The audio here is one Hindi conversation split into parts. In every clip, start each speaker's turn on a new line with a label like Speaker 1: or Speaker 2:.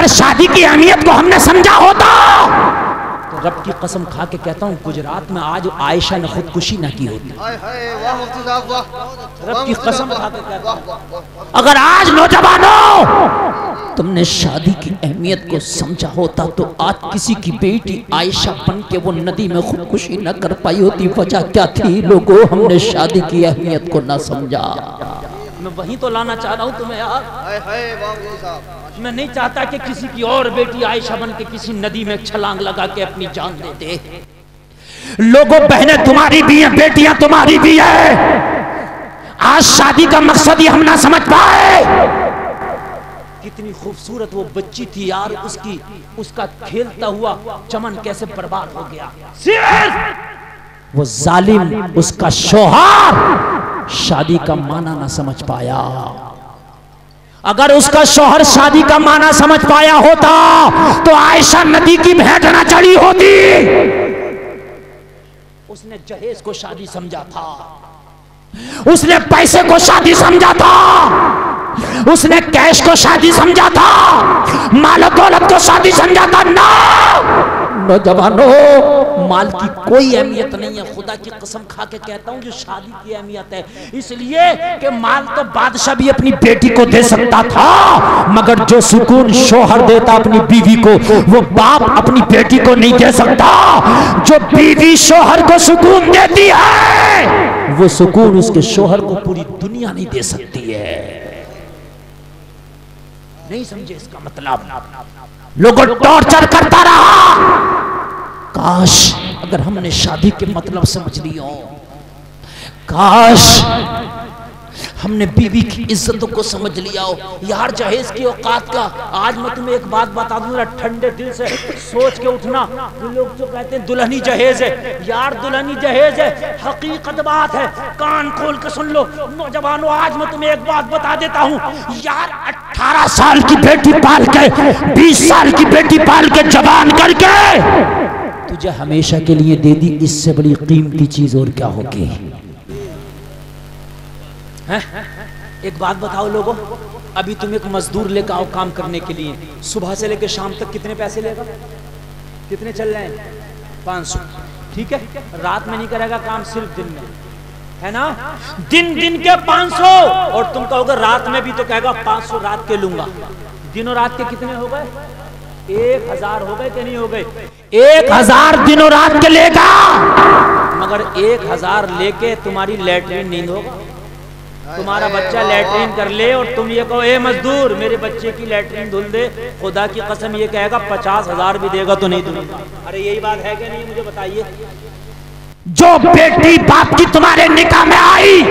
Speaker 1: अगर शादी की अहमियत को हमने समझा होता। तो रब की कसम खा के कहता हूँ गुजरात में आज आयशा ने खुदकुशी ना की होती। रब की कसम खा के कहता। अगर आज नौजवानों तुमने शादी की अहमियत को समझा होता तो आज किसी की बेटी आयशा बन के वो नदी में खुदकुशी न कर पाई होती। वजह क्या थी? लोगों हमने शादी की अहमियत को न समझा। मैं वहीं तो लाना चाह रहा हूँ तुम्हें यार मैं नहीं चाहता कि किसी की और बेटी आयशा बन के किसी नदी में छलांग लगा के अपनी जान दे दे। लोगों, बहनें, तुम्हारी भी हैं, बेटियाँ, तुम्हारी भी है। आज शादी का मकसद ही हम ना समझ पाए। कितनी खूबसूरत वो बच्ची थी यार, उसकी, उसका खेलता हुआ चमन कैसे बर्बाद हो गया। सिर्फ़ वो जालिम, उसका शोहर। शादी का माना ना समझ पाया। अगर उसका शोहर शादी का माना समझ पाया होता तो आयशा नदी की भेंट ना चढ़ी होती। उसने जहेज को शादी समझा था। उसने पैसे को शादी समझा था। उसने कैश को शादी समझा था। माल दौलत को शादी समझा था। ना! नौजवानों माल की कोई अहमियत नहीं है। खुदा की कसम खा के कहता हूँ जो शादी की अहमियत है। इसलिए कि माल तो बादशाह भी अपनी बेटी को दे सकता था, मगर जो सुकून शोहर देता अपनी बीवी को, वो बाप अपनी बेटी को नहीं दे सकता। जो बीवी शोहर को सुकून देती है, वो सुकून उसके शोहर को पूरी दुनिया नहीं दे सकती है। नहीं समझे इसका मतलब? लोगों टॉर्चर करता रहा। काश अगर हमने शादी के मतलब समझ लिया काश हमने बीवी की इज्जतों को समझ लिया हो। यार जहेज की औकात का, आज मैं तुम्हें एक बात बता दूँगा ठंडे दिल से सोच के उठना। लोग जो कहते हैं, दुल्हनी जहेज है। यार, दुल्हनी जहेज है। हकीकत बात है। कान खोल के सुन लो। नौजवानों, आज मैं तुम्हें एक बात बता देता हूँ। यार अठारह साल की बेटी पाल के, बीस साल की बेटी पाल के जवान करके तुझे हमेशा के लिए दे दी, इससे बड़ी कीमती चीज़ और क्या होगी एक बात बताओ लोगों, अभी तुम एक मजदूर लेकर आओ काम करने के लिए। सुबह से लेकर शाम तक कितने पैसे लेगा? कितने चल रहे हैं? पाँच सौ। ठीक है? रात में नहीं करेगा काम, सिर्फ़ दिन में। है ना? दिन दिन के पाँच सौ। और तुम कहोगे रात में भी तो कहेगा, पाँच सौ रात के लूँगा। दिनों रात के कितने हो गए? एक हज़ार हो गए कि नहीं हो गए? एक हज़ार दिनों रात के लेगा। मगर एक हज़ार लेके तुम्हारी लेटरिन नहीं होगा तुम्हारा बच्चा लेटरिन कर ले और तुम ये कहो ए मजदूर मेरे बच्चे की लेटरिन धुल दे। खुदा की कसम ये कहेगा पचास हज़ार भी देगा तो नहीं दूँगा। अरे यही बात है कि नहीं मुझे बताइए। जो बेटी बाप की तुम्हारे निकाह में आई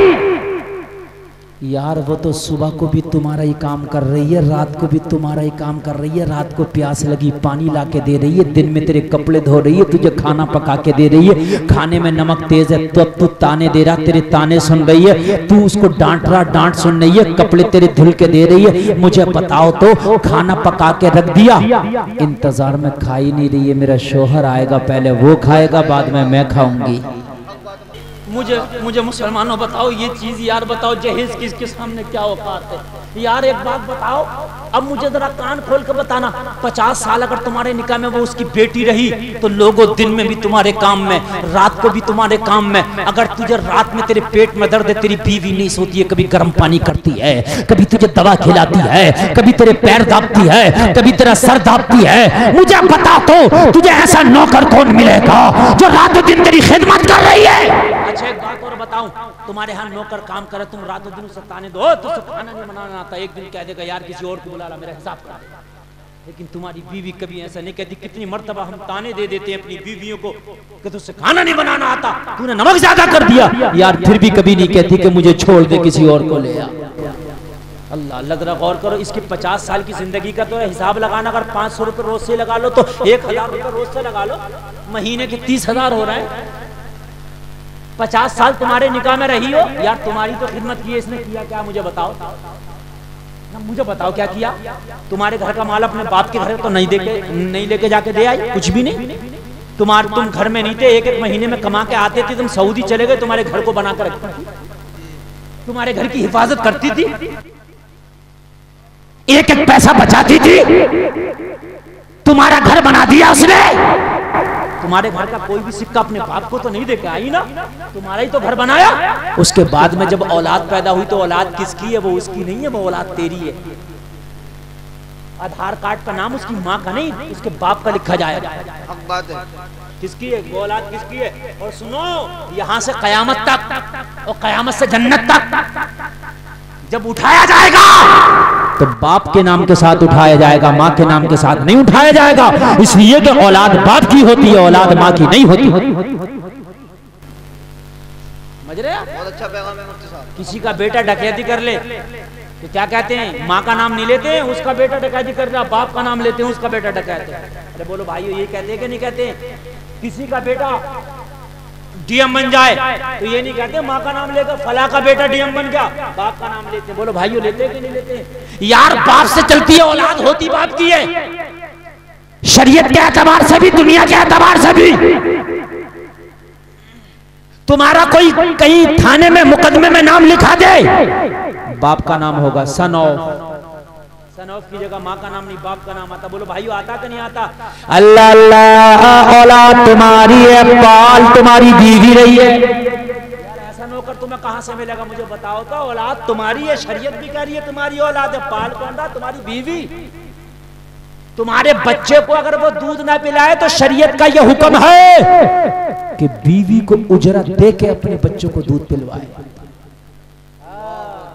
Speaker 1: यार, वो तो सुबह को भी तुम्हारा ही काम कर रही है, रात को भी तुम्हारा ही काम कर रही है, रात को प्यास लगी, पानी ला के दे रही है, दिन में तेरे कपड़े धो रही है, तुझे खाना पका के दे रही है, खाने में नमक तेज है तो तू ताने दे रहा, तेरे ताने सुन रही है, तू उसको डांट रहा, डांट सुन रही है, कपड़े तेरे धुल के दे रही है, मुझे बताओ तो खाना पका के रख दिया। इंतज़ार में खा ही नहीं रही है मेरा शोहर, आएगा पहले वो खाएगा, बाद में मैं खाऊँगी। मुझे मुझे मुसलमानों, बताओ ये चीज़ यार, बताओ जहेज किस किसके सामने क्या औकात है? यार एक बात बताओ अब मुझे जरा कान खोल कर बताना, पचास साल अगर तुम्हारे निकाह में वो उसकी बेटी रही तो लोगों दिन में भी तुम्हारे काम में, रात को भी तुम्हारे काम में, अगर तुझे रात में तेरे पेट में दर्द है, तेरी बीवी नहीं सोती है, कभी गर्म पानी करती है, कभी तुझे दवा खिलाती है, कभी तेरे पैर दापती है, कभी तेरा सर दापती है, मुझे बता तो तुझे ऐसा नौकर कौन मिलेगा, जो रातों दिन तेरी खिदमत कर रही है? अच्छा एक बात और बताऊँ, तुम्हारे यहाँ नौकर काम करे, तुम रातों दिन उसे ताने दो तुझसे खाना नहीं बनाना आता, एक दिन कह देगा, यार, किसी और को बुला ला मेरा हिसाब दे लेकिन तुम्हारी बीवी कभी ऐसा नहीं कहती, कितनी मर्तबा हम ताने दे देते हैं अपनी बीवियों को, कि तुझसे खाना नहीं बनाना आता, तूने नमक ज़्यादा कर दिया। यार, फिर भी कभी नहीं कहती कि मुझे छोड़ दे किसी और को ले आ। अल्लाह अल्लाह जरा गौर करो, इसकी पचास साल की ज़िंदगी का तो हिसाब लगाना, अगर पाँच सौ रुपये रोज से लगा लो तो एक हज़ार रुपये रोज से लगा लो, महीने के तीस हज़ार हो रहा है। पचास साल तुम्हारे निकाह में रही हो, यार, तुम्हारी तो खिदमत की इसने किया, क्या मुझे बताओ? मुझे बताओ क्या किया? तुम्हारे घर का माल अपने बाप के घर तो नहीं देके नहीं लेके जाके दे आई? कुछ भी नहीं? तुम्हारे तुम घर में नहीं थे एक एक महीने में कमा के आते थे तुम सऊदी चले गए तुम्हारे घर को बना कर रखती तुम्हारे घर की हिफाजत करती थी? एक एक पैसा बचाती थी? तुम्हारा घर बना दिया उसने? तुम्हारे घर का कोई भी सिक्का अपने बाप को तो नहीं देके आई ना? तुम्हारा ही तो घर बनाया। उसके बाद में जब औलाद पैदा हुई तो औलाद किसकी है? वो उसकी नहीं है वो औलाद तेरी है। आधार कार्ड का नाम उसकी माँ का नहीं उसके बाप का लिखा जाएगा।
Speaker 2: हक बात है।
Speaker 1: किसकी है? औलाद किसकी है? और सुनो यहाँ से कयामत तक और कयामत से जन्नत तक जब उठाया जाएगा तो बाप के नाम के साथ उठाया जाएगा माँ के नाम के साथ नहीं उठाया जाएगा। इसलिए कि औलाद बाप की होती है औलाद माँ की नहीं होती।
Speaker 2: अच्छा
Speaker 1: किसी का बेटा डकैती कर ले तो क्या कहते हैं? माँ का नाम नहीं लेते हैं उसका बेटा डकैती कर रहा बाप का नाम लेते हैं उसका बेटा डकैत। है अरे बोलो भाई ये कहते हैं कि नहीं कहते? किसी का बेटा डीएम बन जाए। तो ये नहीं कहते माँ का नाम लेकर फला का बेटा डीएम बन गया बाप का नाम लेते बोलो, भाइयों, लेते कि नहीं लेते यार, बाप से चलती है, औलाद होती बाप की है। शरीयत के एतबार से भी, दुनिया के एतबार से भी। तुम्हारा कोई कहीं थाने में, मुकदमे में नाम लिखा दे। बाप का नाम होगा सन ऑफ़ सन ऑफ़ की जगह माँ का नाम नहीं बाप का नाम आता। बोलो भाइयों आता कि नहीं आता? अल्लाह अल्लाह औलाद तुम्हारी है पाल तुम्हारी बीवी रही है। ऐसा नौकर तुम्हें कहाँ से मिलेगा मुझे बताओ तो। औलाद तुम्हारी है शरीयत भी कह रही है तुम्हारी औलाद है पाल कौन रहा तुम्हारी बीवी। तुम्हारे बच्चे को अगर वो दूध ना पिलाए तो शरीयत का ये हुक्म है कि बीवी को उजरत दे के अपने बच्चों को दूध पिलवाए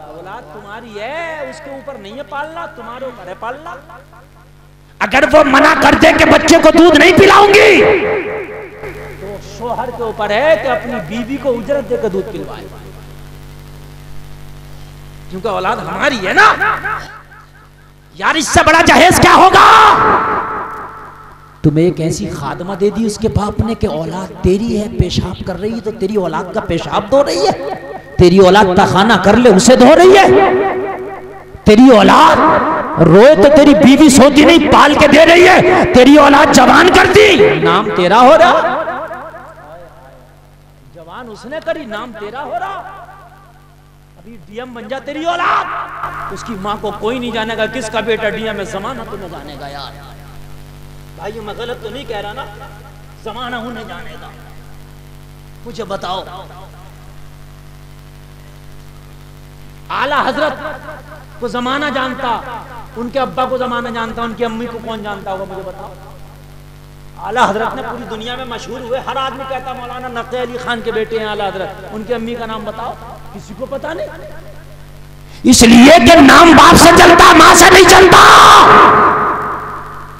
Speaker 1: औलाद तुम्हारी है उसके ऊपर नहीं है पालना तुम्हारे ऊपर है पालना। अगर वो मना कर दे कि बच्चे को दूध नहीं पिलाऊँगी। तो शोहर के ऊपर है कि अपनी बीवी को उजरत देकर दूध पिलवाए। क्योंकि औलाद हमारी है ना। यार इससे बड़ा जहेज क्या होगा? तुम्हें एक ऐसी खादमा दे दी उसके बाप ने कि औलाद तेरी है पेशाब कर रही है तो तेरी औलाद का पेशाब धो रही है। तेरी औलाद का खाना कर ले उसे धो रही है। तेरी औलाद रोए तो तेरी बीवी सोती नहीं, पाल के दे रही है। तेरी औलाद जवान कर दी नाम तेरा हो रहा। जवान उसने करी, नाम तेरा हो रहा। अभी डीएम बन जा तेरी औलाद। उसकी माँ को कोई नहीं जानेगा किसका बेटा डीएम है। जमाना तुम्हें जानेगा यार। भाई, मैं गलत तो नहीं कह रहा ना। जमाना उन्हें जानेगा। मुझे बताओ आला हज़रत को जमाना जानता, उनके अब्बा को जमाना जानता, उनकी अम्मी को कौन जानता होगा मुझे बताओ? आला हज़रत ने पूरी दुनिया में मशहूर हुए, हर आदमी कहता, मौलाना नके अली खान के बेटे हैं आला हज़रत, उनकी अम्मी का नाम बताओ, किसी को पता नहीं? इसलिए नाम बाप से चलता माँ से नहीं चलता